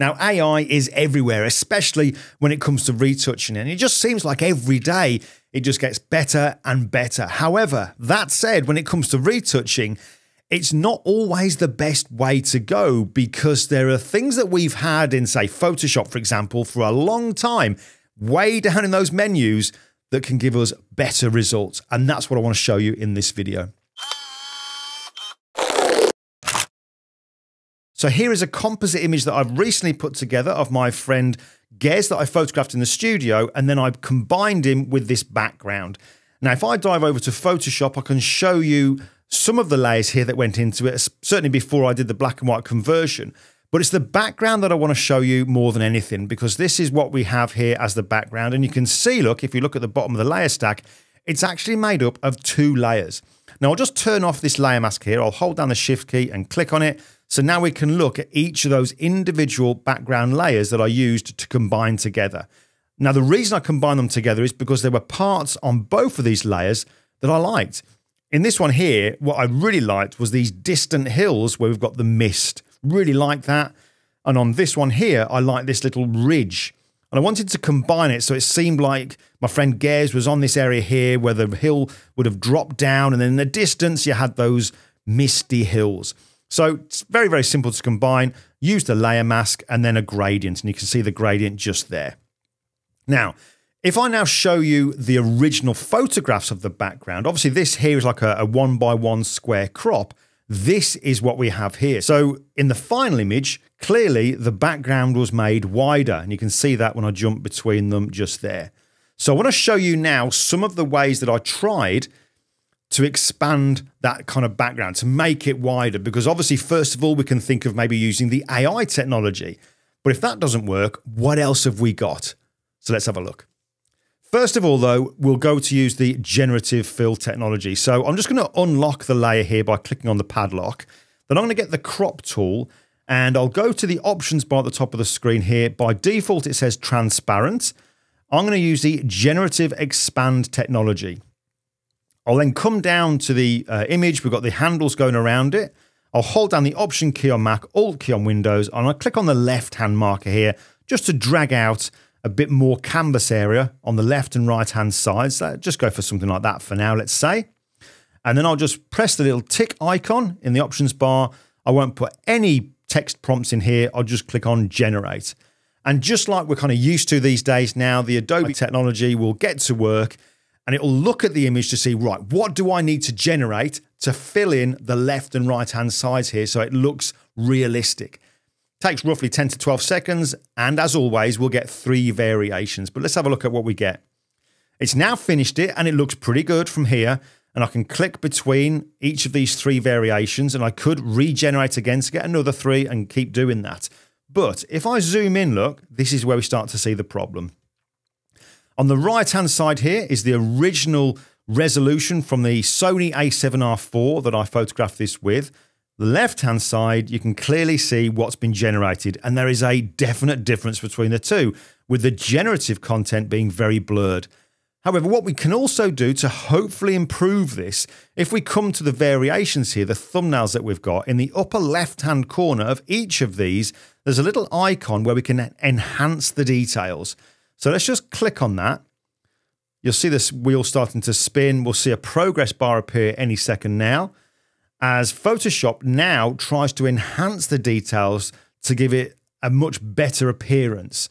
Now, AI is everywhere, especially when it comes to retouching, and it just seems like every day it just gets better and better. However, that said, when it comes to retouching, it's not always the best way to go because there are things that we've had in, say, Photoshop, for example, for a long time, way down in those menus that can give us better results. And that's what I want to show you in this video. So here is a composite image that I've recently put together of my friend Gez that I photographed in the studio, and then I've combined him with this background. Now, if I dive over to Photoshop, I can show you some of the layers here that went into it, certainly before I did the black and white conversion. But it's the background that I want to show you more than anything because this is what we have here as the background. And you can see, look, if you look at the bottom of the layer stack, it's actually made up of two layers. Now I'll just turn off this layer mask here. I'll hold down the shift key and click on it. So now we can look at each of those individual background layers that I used to combine together. Now, the reason I combine them together is because there were parts on both of these layers that I liked. In this one here, what I really liked was these distant hills where we've got the mist. Really like that. And on this one here, I like this little ridge. And I wanted to combine it so it seemed like my friend Gez was on this area here where the hill would have dropped down. And then in the distance, you had those misty hills. So it's very, very simple to combine. Use the layer mask and then a gradient, and you can see the gradient just there. Now, if I now show you the original photographs of the background, obviously this here is like a, a one by one square crop. This is what we have here. So in the final image, clearly the background was made wider, and you can see that when I jump between them just there. So I want to show you now some of the ways that I tried to expand that kind of background, to make it wider. Because obviously, first of all, we can think of maybe using the AI technology. But if that doesn't work, what else have we got? So let's have a look. First of all, though, we'll go to use the generative fill technology. So I'm just going to unlock the layer here by clicking on the padlock. Then I'm going to get the crop tool and I'll go to the options bar at the top of the screen here. By default, it says transparent. I'm going to use the generative expand technology. I'll then come down to the uh, image. We've got the handles going around it. I'll hold down the Option key on Mac, Alt key on Windows, and I'll click on the left-hand marker here just to drag out a bit more canvas area on the left and right-hand sides. So just go for something like that for now, let's say. And then I'll just press the little tick icon in the options bar. I won't put any text prompts in here. I'll just click on Generate. And just like we're kind of used to these days now, the Adobe technology will get to work and it will look at the image to see, right, what do I need to generate to fill in the left and right hand sides here so it looks realistic. Takes roughly 10 to 12 seconds, and as always, we'll get three variations. But let's have a look at what we get. It's now finished it, and it looks pretty good from here. And I can click between each of these three variations, and I could regenerate again to get another three and keep doing that. But if I zoom in, look, this is where we start to see the problem. On the right hand side here is the original resolution from the Sony a7R IV that I photographed this with. The left hand side, you can clearly see what's been generated, and there is a definite difference between the two, with the generative content being very blurred. However, what we can also do to hopefully improve this, if we come to the variations here, the thumbnails that we've got, in the upper left hand corner of each of these, there's a little icon where we can enhance the details. So let's just click on that. You'll see this wheel starting to spin. We'll see a progress bar appear any second now as Photoshop now tries to enhance the details to give it a much better appearance.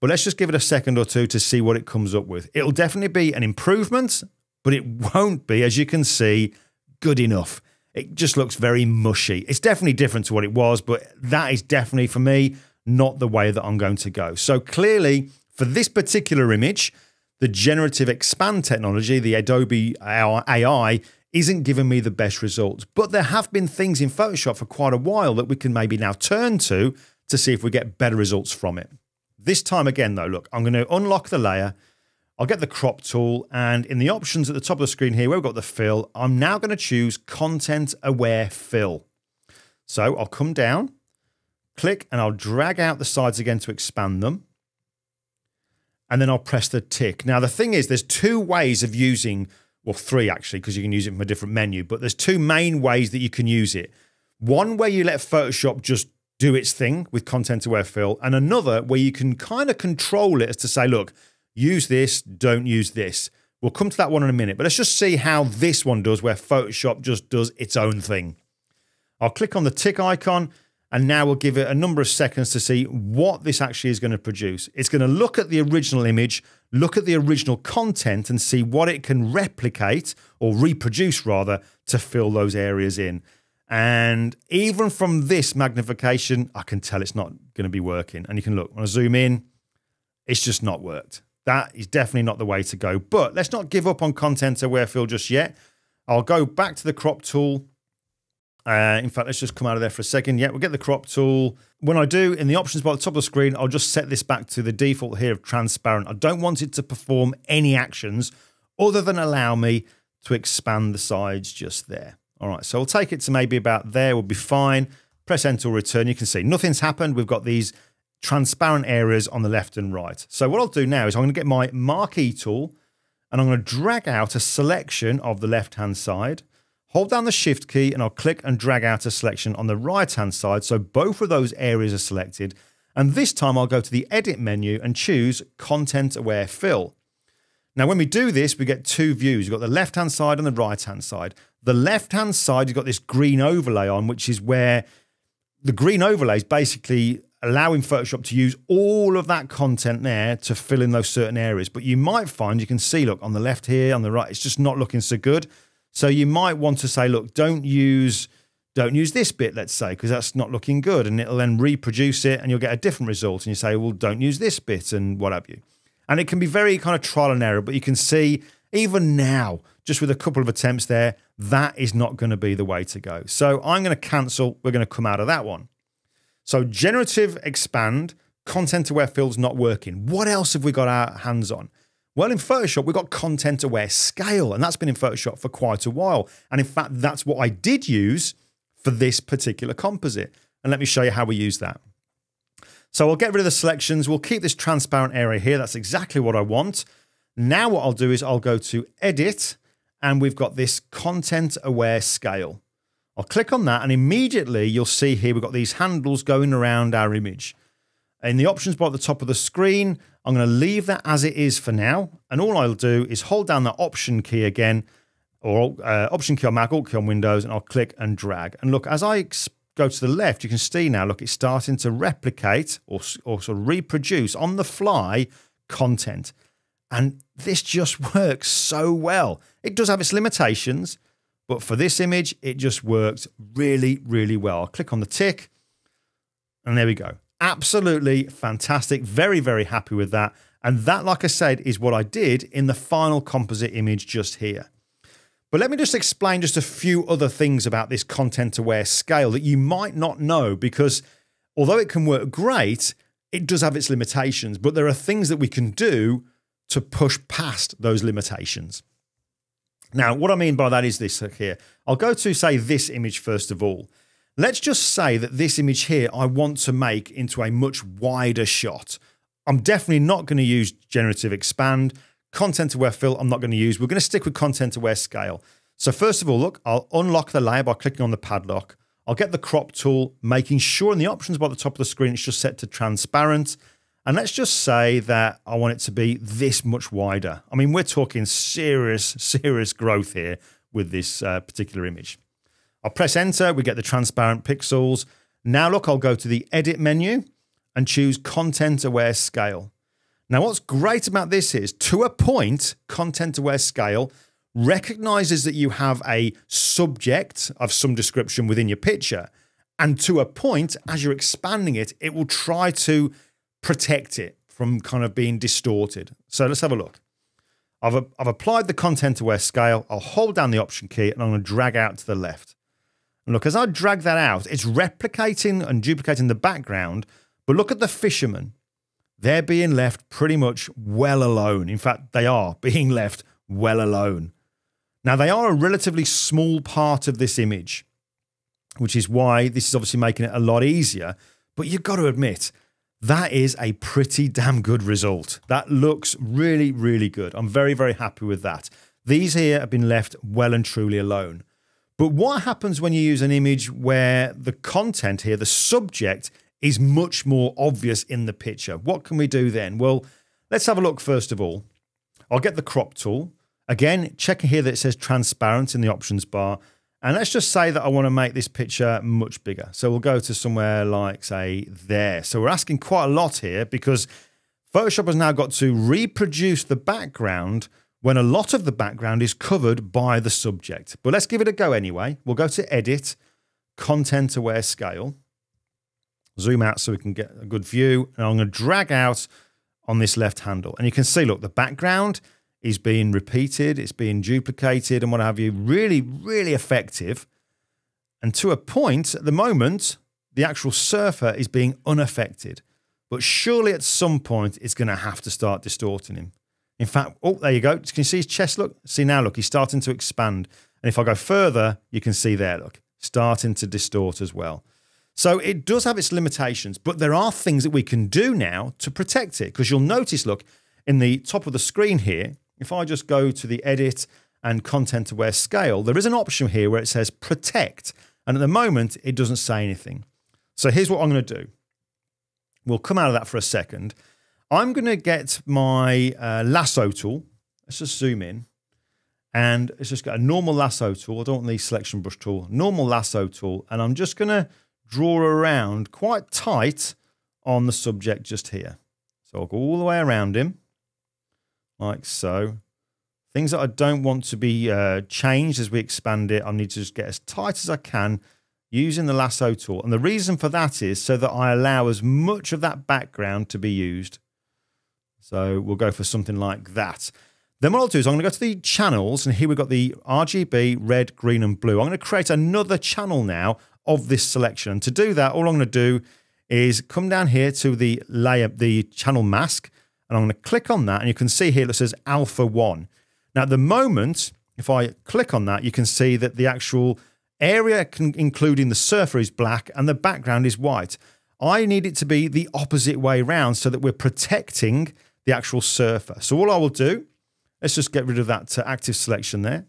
But let's just give it a second or two to see what it comes up with. It'll definitely be an improvement, but it won't be, as you can see, good enough. It just looks very mushy. It's definitely different to what it was, but that is definitely, for me, not the way that I'm going to go. So clearly, for this particular image, the generative expand technology, the Adobe AI, isn't giving me the best results. But there have been things in Photoshop for quite a while that we can maybe now turn to to see if we get better results from it. This time again, though, look, I'm going to unlock the layer. I'll get the crop tool, and in the options at the top of the screen here, where we've got the fill, I'm now going to choose content aware fill. So I'll come down, click, and I'll drag out the sides again to expand them and then I'll press the tick. Now, the thing is, there's two ways of using, well, three actually, because you can use it from a different menu, but there's two main ways that you can use it. One where you let Photoshop just do its thing with content aware fill, and another where you can kind of control it as to say, look, use this, don't use this. We'll come to that one in a minute, but let's just see how this one does, where Photoshop just does its own thing. I'll click on the tick icon, and now we'll give it a number of seconds to see what this actually is going to produce. It's going to look at the original image, look at the original content, and see what it can replicate or reproduce rather to fill those areas in. And even from this magnification, I can tell it's not going to be working. And you can look, when I zoom in, it's just not worked. That is definitely not the way to go. But let's not give up on content aware fill just yet. I'll go back to the crop tool. Uh, in fact, let's just come out of there for a second. Yeah, we'll get the crop tool. When I do, in the options bar at the top of the screen, I'll just set this back to the default here of transparent. I don't want it to perform any actions other than allow me to expand the sides just there. All right, so I'll take it to maybe about there, we'll be fine. Press enter or return. You can see nothing's happened. We've got these transparent areas on the left and right. So what I'll do now is I'm going to get my marquee tool and I'm going to drag out a selection of the left-hand side. Hold down the shift key and I'll click and drag out a selection on the right-hand side. So both of those areas are selected. And this time I'll go to the edit menu and choose content aware fill. Now, when we do this, we get two views. You've got the left-hand side and the right-hand side. The left-hand side, you've got this green overlay on, which is where the green overlay is basically allowing Photoshop to use all of that content there to fill in those certain areas. But you might find you can see, look, on the left here, on the right, it's just not looking so good. So you might want to say, look, don't use don't use this bit, let's say, because that's not looking good. And it'll then reproduce it and you'll get a different result. And you say, well, don't use this bit and what have you. And it can be very kind of trial and error, but you can see even now, just with a couple of attempts there, that is not going to be the way to go. So I'm going to cancel. We're going to come out of that one. So generative expand, content aware fields not working. What else have we got our hands on? Well, in Photoshop, we've got content aware scale, and that's been in Photoshop for quite a while. And in fact, that's what I did use for this particular composite. And let me show you how we use that. So I'll get rid of the selections. We'll keep this transparent area here. That's exactly what I want. Now what I'll do is I'll go to edit and we've got this content aware scale. I'll click on that and immediately you'll see here we've got these handles going around our image. In the options bar at the top of the screen, I'm going to leave that as it is for now. And all I'll do is hold down the option key again, or uh, option key on Mac, alt key on Windows, and I'll click and drag. And look, as I go to the left, you can see now, look, it's starting to replicate or, or sort of reproduce on the fly content. And this just works so well. It does have its limitations, but for this image, it just works really, really well. I'll click on the tick, and there we go. Absolutely fantastic. Very, very happy with that. And that, like I said, is what I did in the final composite image just here. But let me just explain just a few other things about this content aware scale that you might not know because although it can work great, it does have its limitations. But there are things that we can do to push past those limitations. Now, what I mean by that is this here. I'll go to, say, this image first of all. Let's just say that this image here I want to make into a much wider shot. I'm definitely not going to use generative expand. Content aware fill, I'm not going to use. We're going to stick with content aware scale. So first of all, look, I'll unlock the layer by clicking on the padlock. I'll get the crop tool, making sure in the options by the top of the screen, it's just set to transparent. And let's just say that I want it to be this much wider. I mean, we're talking serious, serious growth here with this uh, particular image. I'll press enter, we get the transparent pixels. Now look, I'll go to the edit menu and choose content aware scale. Now, what's great about this is to a point, content aware scale recognizes that you have a subject of some description within your picture. And to a point, as you're expanding it, it will try to protect it from kind of being distorted. So let's have a look. I've, I've applied the content aware scale. I'll hold down the option key and I'm going to drag out to the left. And look, as I drag that out, it's replicating and duplicating the background. But look at the fishermen. they're being left pretty much well alone. In fact, they are being left well alone. Now, they are a relatively small part of this image, which is why this is obviously making it a lot easier. But you've got to admit, that is a pretty damn good result. That looks really, really good. I'm very, very happy with that. These here have been left well and truly alone. But what happens when you use an image where the content here, the subject, is much more obvious in the picture? What can we do then? Well, let's have a look first of all. I'll get the crop tool. Again, check here that it says transparent in the options bar. And let's just say that I want to make this picture much bigger. So we'll go to somewhere like, say, there. So we're asking quite a lot here because Photoshop has now got to reproduce the background when a lot of the background is covered by the subject. But let's give it a go anyway. We'll go to Edit, Content Aware Scale, zoom out so we can get a good view. And I'm going to drag out on this left handle. And you can see, look, the background is being repeated, it's being duplicated, and what have you. Really, really effective. And to a point, at the moment, the actual surfer is being unaffected. But surely at some point, it's going to have to start distorting him. In fact, oh, there you go. Can you see his chest? Look, see now, look, he's starting to expand. And if I go further, you can see there, look, starting to distort as well. So it does have its limitations, but there are things that we can do now to protect it. Because you'll notice, look, in the top of the screen here, if I just go to the edit and content aware scale, there is an option here where it says protect. And at the moment, it doesn't say anything. So here's what I'm going to do. We'll come out of that for a second. I'm going to get my uh, lasso tool. Let's just zoom in. And it's just got a normal lasso tool. I don't want the selection brush tool. Normal lasso tool. And I'm just going to draw around quite tight on the subject just here. So I'll go all the way around him like so. Things that I don't want to be uh, changed as we expand it, I need to just get as tight as I can using the lasso tool. And the reason for that is so that I allow as much of that background to be used. So we'll go for something like that. Then what I'll do is I'm going to go to the channels, and here we've got the RGB, red, green, and blue. I'm going to create another channel now of this selection. And to do that, all I'm going to do is come down here to the layer, the channel mask, and I'm going to click on that, and you can see here it says Alpha 1. Now, at the moment, if I click on that, you can see that the actual area, including the surfer, is black and the background is white. I need it to be the opposite way around so that we're protecting the actual surfer. So all I will do, let's just get rid of that uh, active selection there.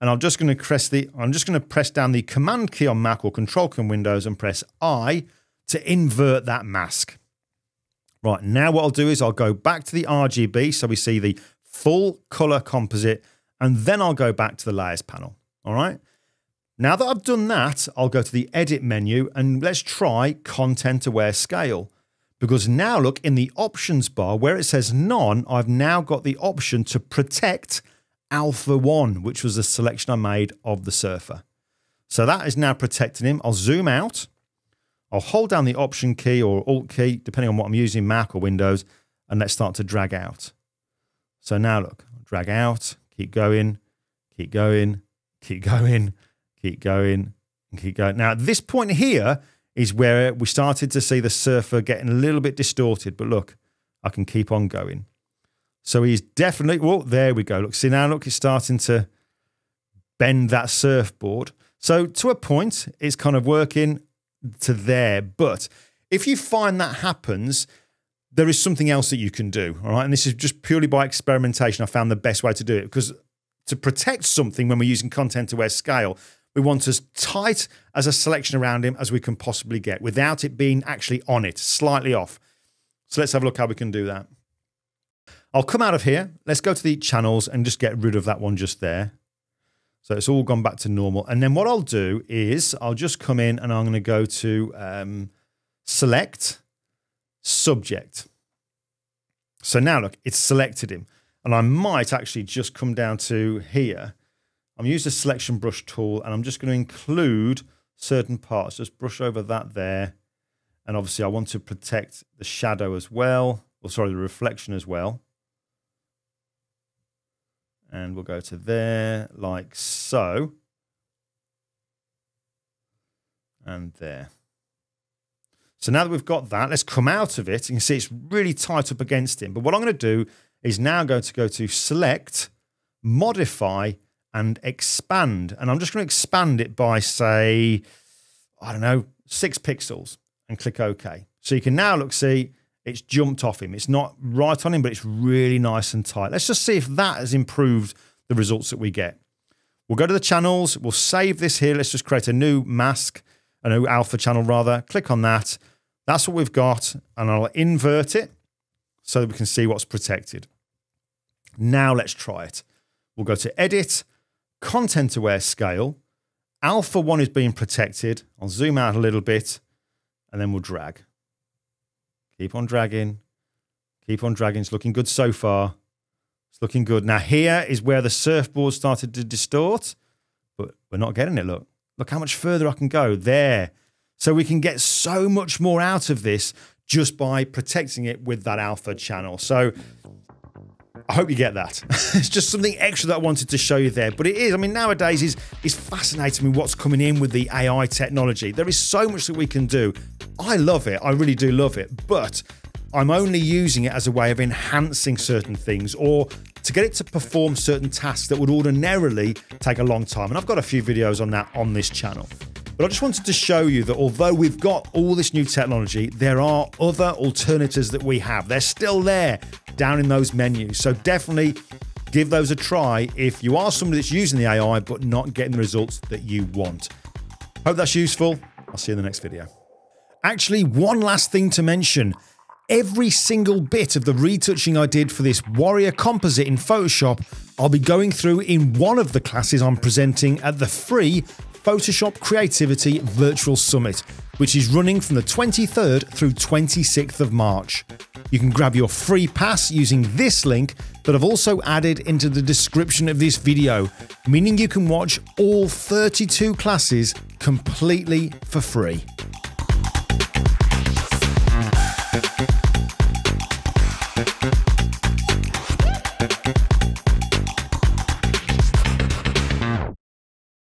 And I'm just going to press the, I'm just going to press down the Command key on Mac or Control key on Windows and press I to invert that mask. Right, now what I'll do is I'll go back to the RGB so we see the full color composite and then I'll go back to the layers panel. All right. Now that I've done that, I'll go to the edit menu and let's try content aware scale. Because now look in the options bar where it says none, I've now got the option to protect alpha one, which was the selection I made of the surfer. So that is now protecting him. I'll zoom out I'll hold down the Option key or Alt key, depending on what I'm using, Mac or Windows, and let's start to drag out. So now look, drag out, keep going, keep going, keep going, keep going, keep going. Now, at this point here is where we started to see the surfer getting a little bit distorted, but look, I can keep on going. So he's definitely, well, there we go. Look, see now, look, it's starting to bend that surfboard. So to a point, it's kind of working to there. But if you find that happens, there is something else that you can do. All right. And this is just purely by experimentation. I found the best way to do it because to protect something when we're using content aware scale, we want as tight as a selection around him as we can possibly get without it being actually on it, slightly off. So let's have a look how we can do that. I'll come out of here. Let's go to the channels and just get rid of that one just there. So it's all gone back to normal. And then what I'll do is I'll just come in and I'm going to go to um, select subject. So now look, it's selected him. And I might actually just come down to here. I'm using the selection brush tool and I'm just going to include certain parts. Just brush over that there. And obviously I want to protect the shadow as well, or sorry, the reflection as well and we'll go to there like so and there. So now that we've got that, let's come out of it. You can see it's really tight up against him. But what I'm going to do is now going to go to select, modify, and expand. And I'm just going to expand it by, say, I don't know, six pixels and click OK. So you can now look, see, it's jumped off him. It's not right on him, but it's really nice and tight. Let's just see if that has improved the results that we get. We'll go to the channels. We'll save this here. Let's just create a new mask, a new alpha channel rather. Click on that. That's what we've got. And I'll invert it so that we can see what's protected. Now let's try it. We'll go to edit, content aware scale. Alpha 1 is being protected. I'll zoom out a little bit and then we'll drag. Keep on dragging. Keep on dragging. It's looking good so far. It's looking good. Now, here is where the surfboard started to distort, but we're not getting it. Look, look how much further I can go there. So we can get so much more out of this just by protecting it with that alpha channel. So I hope you get that. it's just something extra that I wanted to show you there. But it is, I mean, nowadays is is fascinating me what's coming in with the AI technology. There is so much that we can do. I love it. I really do love it. But I'm only using it as a way of enhancing certain things or to get it to perform certain tasks that would ordinarily take a long time. And I've got a few videos on that on this channel. But I just wanted to show you that although we've got all this new technology, there are other alternatives that we have. They're still there down in those menus. So definitely give those a try if you are somebody that's using the AI but not getting the results that you want. Hope that's useful. I'll see you in the next video. Actually, one last thing to mention. Every single bit of the retouching I did for this warrior composite in Photoshop, I'll be going through in one of the classes I'm presenting at the free Photoshop Creativity Virtual Summit, which is running from the 23rd through 26th of March. You can grab your free pass using this link that I've also added into the description of this video, meaning you can watch all 32 classes completely for free.